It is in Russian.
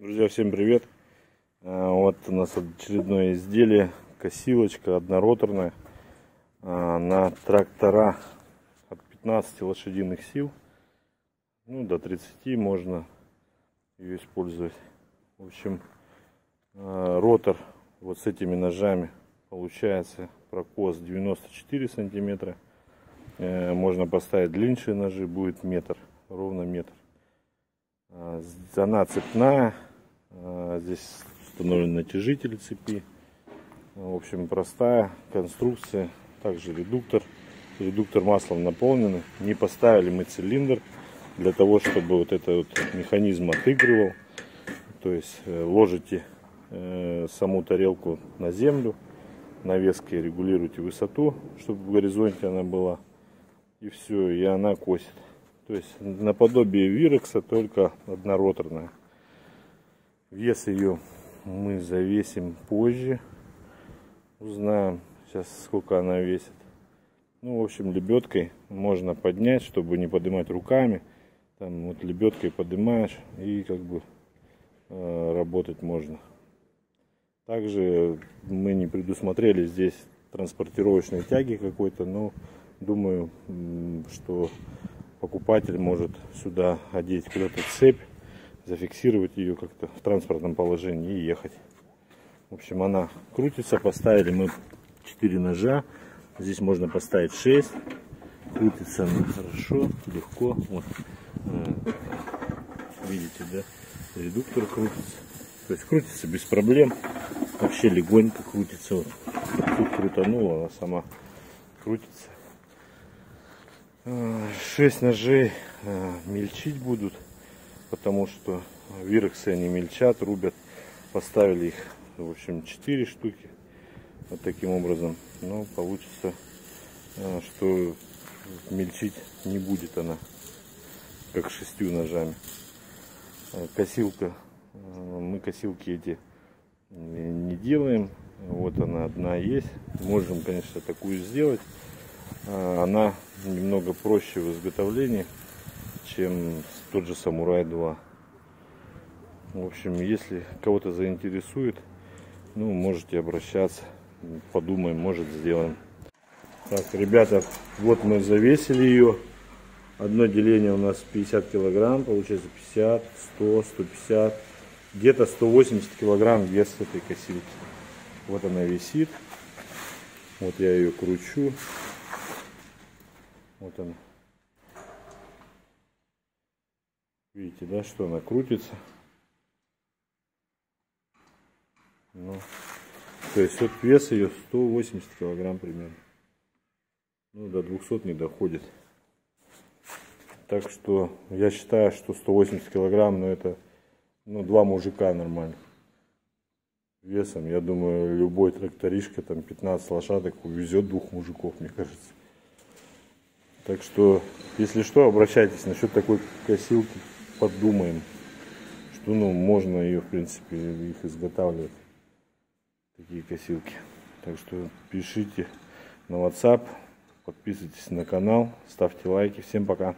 Друзья, всем привет! А, вот у нас очередное изделие, косилочка однороторная а, на трактора от 15 лошадиных сил, ну до 30 можно ее использовать. В общем, а, ротор вот с этими ножами получается прокос 94 сантиметра. Э, можно поставить длиннее ножи, будет метр, ровно метр. Она цепная, здесь установлен натяжитель цепи. В общем, простая конструкция. Также редуктор. Редуктор маслом наполнен. Не поставили мы цилиндр для того, чтобы вот этот вот механизм отыгрывал. То есть э, ложите э, саму тарелку на землю, навеской регулируете высоту, чтобы в горизонте она была. И все, и она косит. То есть наподобие вирекса, только однороторная. Вес ее мы завесим позже. Узнаем сейчас, сколько она весит. Ну, в общем, лебедкой можно поднять, чтобы не поднимать руками. Там вот лебедкой поднимаешь и как бы э, работать можно. Также мы не предусмотрели здесь транспортировочной тяги какой-то, но думаю, что покупатель может сюда одеть куда-то цепь зафиксировать ее как-то в транспортном положении и ехать. В общем, она крутится. Поставили мы 4 ножа. Здесь можно поставить 6. Крутится она хорошо, легко. Вот. Э, видите, да? Редуктор крутится. То есть крутится без проблем. Вообще легонько крутится. Вот. Тут крутанула, она сама крутится. 6 ножей э, мельчить будут потому что вирексы они мельчат, рубят. Поставили их, в общем, 4 штуки. Вот таким образом. Но получится, э, что мельчить не будет она, как шестью ножами. Э, косилка, э, мы косилки эти не делаем. Вот она одна есть. Можем, конечно, такую сделать. Она немного проще в изготовлении чем тот же Самурай 2. В общем, если кого-то заинтересует, ну, можете обращаться. Подумаем, может сделаем. Так, ребята, вот мы завесили ее. Одно деление у нас 50 килограмм, получается 50, 100, 150, где-то 180 килограмм вес этой косильки. Вот она висит. Вот я ее кручу. Вот она. Видите, да, что она крутится. Ну, то есть вот вес ее 180 килограмм примерно. Ну, до 200 не доходит. Так что я считаю, что 180 килограмм, ну, это ну, два мужика нормально. Весом, я думаю, любой тракторишка, там 15 лошадок увезет двух мужиков, мне кажется. Так что, если что, обращайтесь насчет такой косилки подумаем, что ну, можно ее, в принципе, их изготавливать, такие косилки. Так что пишите на WhatsApp, подписывайтесь на канал, ставьте лайки. Всем пока!